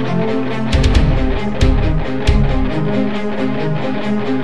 Thank you.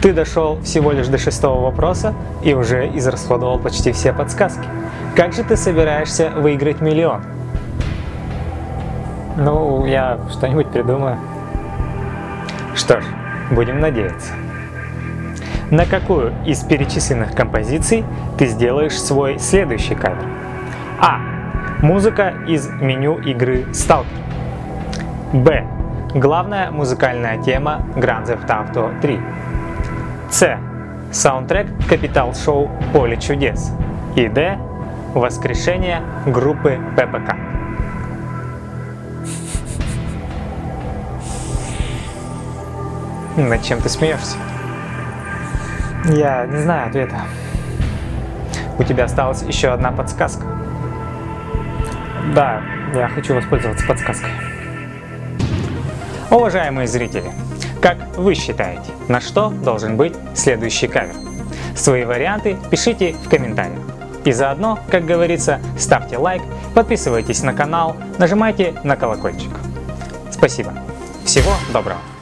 Ты дошел всего лишь до шестого вопроса и уже израсходовал почти все подсказки. Как же ты собираешься выиграть миллион? Ну, я что-нибудь придумаю. Что ж, будем надеяться. На какую из перечисленных композиций ты сделаешь свой следующий кавер? А. Музыка из меню игры Stalker. Б. Главная музыкальная тема Grand Theft Auto 3. С. Саундтрек Капитал Шоу Поле чудес. И Д. Воскрешение группы ППК. Над чем ты смеешься? Я не знаю ответа. У тебя осталась еще одна подсказка. Да, я хочу воспользоваться подсказкой. Уважаемые зрители, как вы считаете, на что должен быть следующий кавер? Свои варианты пишите в комментариях. И заодно, как говорится, ставьте лайк, подписывайтесь на канал, нажимайте на колокольчик. Спасибо. Всего доброго.